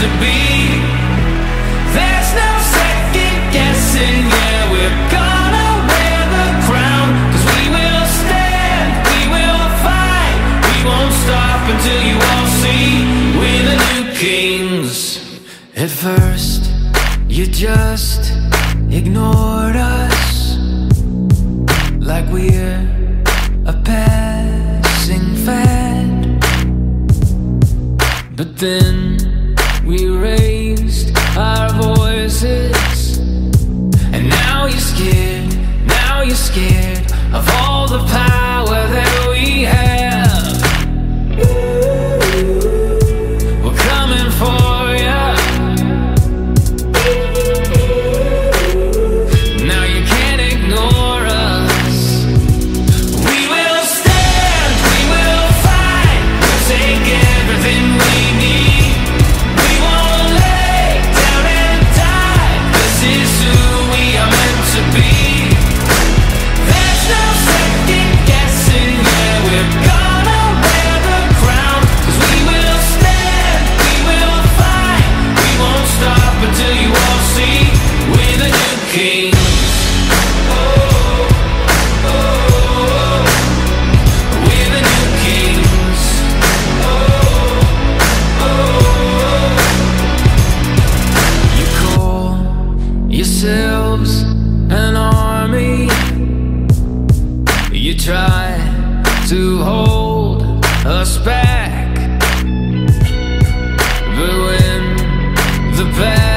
to be. There's no second guessing, yeah, we're gonna wear the crown. Cause we will stand, we will fight, we won't stop until you all see we're the new kings. At first, you just ignored us like we're a passing fad. But then we raised our voices, themselves an army. You try to hold us back But when the past